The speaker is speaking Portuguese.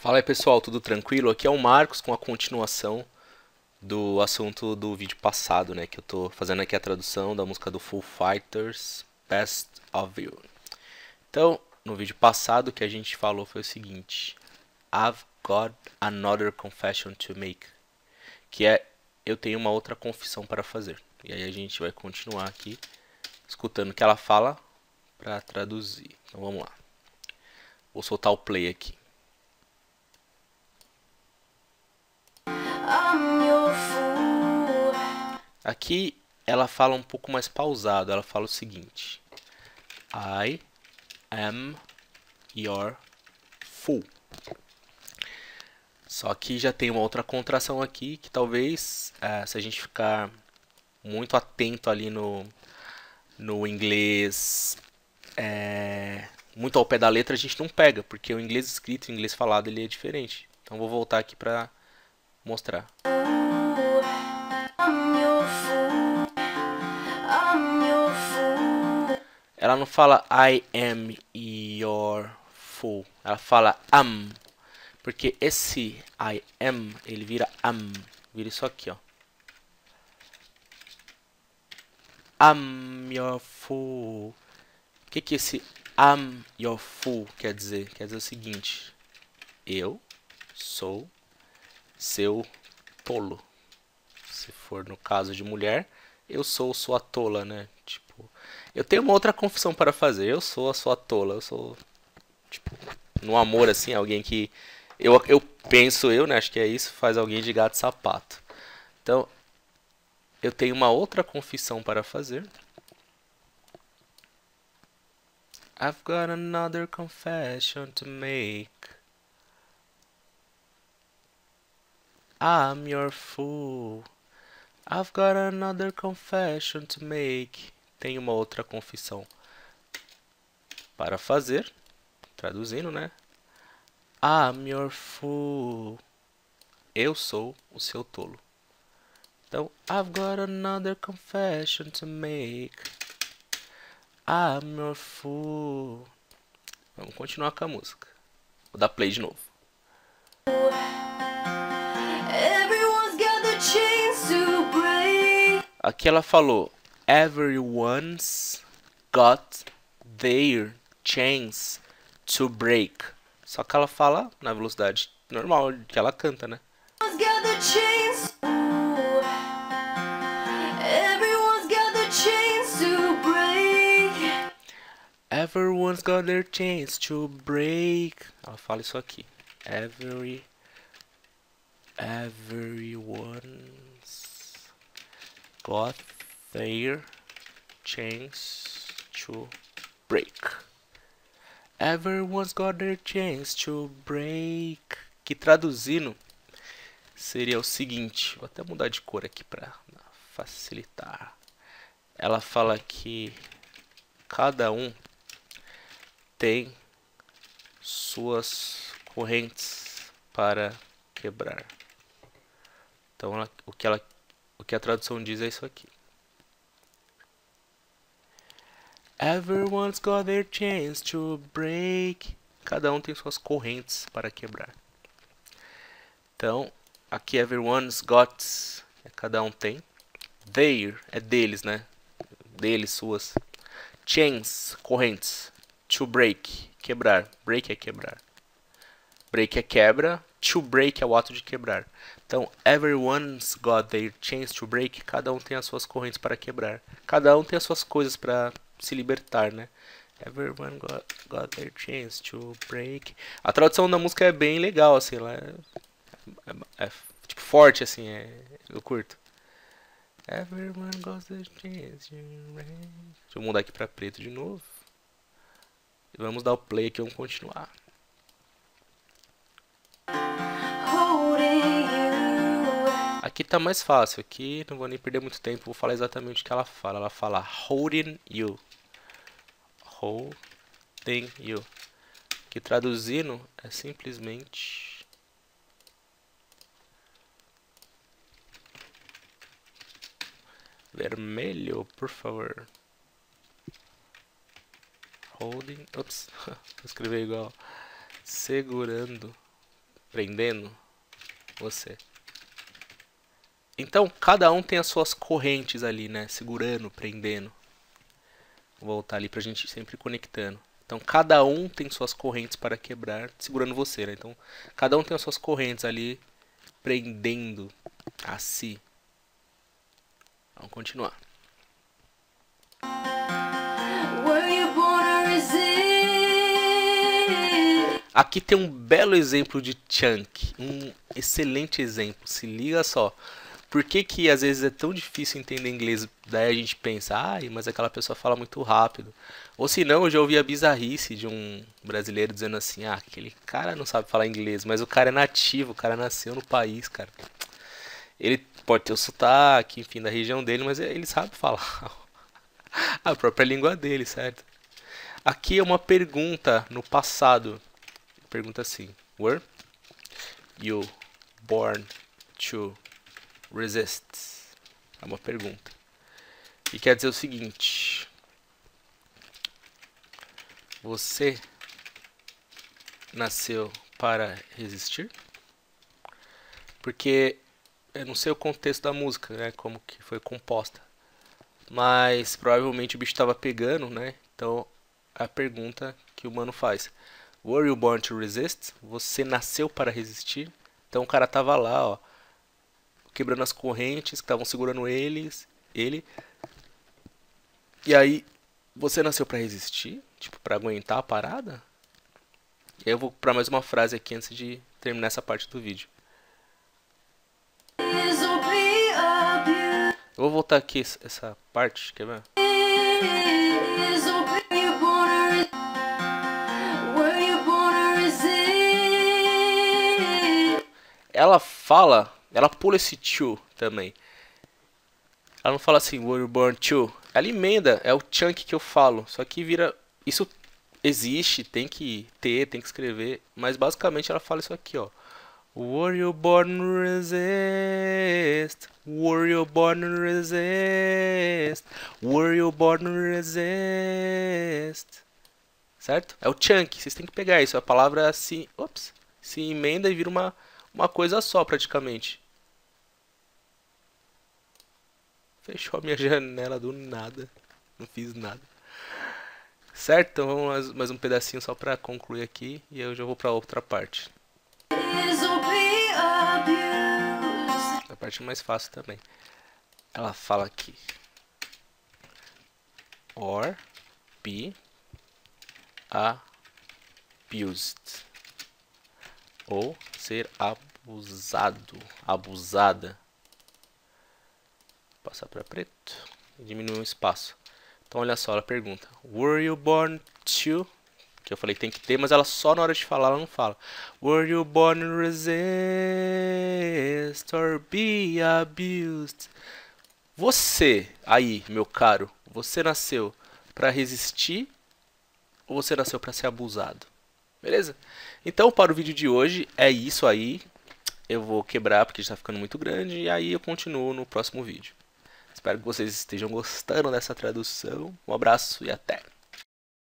Fala aí pessoal, tudo tranquilo? Aqui é o Marcos com a continuação do assunto do vídeo passado, né? Que eu tô fazendo aqui a tradução da música do Full Fighters, Best of You. Então, no vídeo passado o que a gente falou foi o seguinte: I've got another confession to make. Que é, eu tenho uma outra confissão para fazer. E aí a gente vai continuar aqui, escutando o que ela fala, para traduzir. Então vamos lá. Vou soltar o play aqui. Aqui ela fala um pouco mais pausado. Ela fala o seguinte: I am your fool. Só que já tem uma outra contração aqui que talvez, é, se a gente ficar muito atento ali no, no inglês, é, muito ao pé da letra, a gente não pega, porque o inglês escrito e o inglês falado ele é diferente. Então vou voltar aqui para mostrar. Ela não fala I am your fool. Ela fala am. Porque esse I am, ele vira am. Vira isso aqui, ó. Am your fool. O que que esse am your fool quer dizer? Quer dizer o seguinte. Eu sou seu tolo. Se for no caso de mulher, eu sou sua tola, né? Tipo, eu tenho uma outra confissão para fazer. Eu sou a sua tola. Eu sou, tipo, no amor, assim, alguém que. Eu, eu penso, eu, né? Acho que é isso. Faz alguém de gato sapato. Então, eu tenho uma outra confissão para fazer. I've got another confession to make. I'm your fool. I've got another confession to make. Tenho uma outra confissão para fazer. Traduzindo, né? I'm your fool. Eu sou o seu tolo. Então, I've got another confession to make. I'm your fool. Vamos continuar com a música. Vou dar play de novo. Aqui ela falou Everyone's got their chains to break. Só que ela fala na velocidade normal que ela canta, né? Everyone's got their chains to break. Ela fala isso aqui. Every everyone's got their chains to break. Everyone's got their chains to break. Que traduzindo seria o seguinte, vou até mudar de cor aqui para facilitar. Ela fala que cada um tem suas correntes para quebrar. Então, ela, o, que ela, o que a tradução diz é isso aqui. Everyone's got their chains to break. Cada um tem suas correntes para quebrar. Então, aqui everyone's got, é cada um tem. Their é deles, né? Deles, suas. Chains, correntes. To break, quebrar. Break é quebrar. Break é quebra. To break é o ato de quebrar. Então, everyone's got their chains to break. Cada um tem as suas correntes para quebrar. Cada um tem as suas coisas para se libertar, né? Everyone got, got their chance to break. A tradução da música é bem legal, assim, ela é, é, é tipo forte, assim, é, eu curto. Everyone got their chance to break. Deixa eu mudar aqui pra preto de novo. E vamos dar o play aqui, vamos continuar. Aqui tá mais fácil, aqui não vou nem perder muito tempo, vou falar exatamente o que ela fala. Ela fala holding you. Holding you. Que traduzindo é simplesmente... Vermelho, por favor. Holding... Ops, vou escrever igual. Segurando prendendo você. Então, cada um tem as suas correntes ali, né? Segurando, prendendo. Vou voltar ali pra gente sempre conectando. Então, cada um tem suas correntes para quebrar, segurando você, né? Então, cada um tem as suas correntes ali, prendendo a si. Vamos continuar. Aqui tem um belo exemplo de chunk, um excelente exemplo. Se liga só. Por que, que às vezes é tão difícil entender inglês? Daí a gente pensa, ai, mas aquela pessoa fala muito rápido. Ou se não, eu já ouvi a bizarrice de um brasileiro dizendo assim, ah, aquele cara não sabe falar inglês, mas o cara é nativo, o cara nasceu no país, cara. Ele pode ter o sotaque, enfim, da região dele, mas ele sabe falar a própria língua dele, certo? Aqui é uma pergunta no passado. Pergunta assim: Were you born to resist? É uma pergunta. E quer dizer o seguinte: Você nasceu para resistir? Porque eu não sei o contexto da música, né, como que foi composta. Mas provavelmente o bicho estava pegando, né? Então a pergunta que o mano faz: Were you born to resist? Você nasceu para resistir? Então o cara tava lá, ó, quebrando as correntes que estavam segurando eles, ele. E aí, você nasceu para resistir? Tipo, para aguentar a parada? E aí eu vou para mais uma frase aqui antes de terminar essa parte do vídeo. Eu vou voltar aqui essa parte, quer ver? Ela fala ela pula esse to também. Ela não fala assim, were you born to. Ela emenda, é o chunk que eu falo. Só que vira. Isso existe, tem que ter, tem que escrever. Mas basicamente ela fala isso aqui, ó. Were you born resist? Were you born resist? Were you born resist? Certo? É o chunk, vocês têm que pegar isso. A palavra se, ops, se emenda e vira uma uma coisa só praticamente. Fechou a minha janela do nada. Não fiz nada. Certo? Então vamos mais, mais um pedacinho só para concluir aqui e eu já vou para outra parte. A parte mais fácil também. Ela fala aqui. Or be abused ou ser abusado, abusada. Passar para preto e diminuir o espaço. Então olha só, ela pergunta: Were you born to? Que eu falei que tem que ter, mas ela só na hora de falar ela não fala. Were you born to resist or be abused? Você, aí, meu caro, você nasceu para resistir ou você nasceu para ser abusado? Beleza? Então, para o vídeo de hoje, é isso aí. Eu vou quebrar porque está ficando muito grande e aí eu continuo no próximo vídeo. Espero que vocês estejam gostando dessa tradução. Um abraço e até!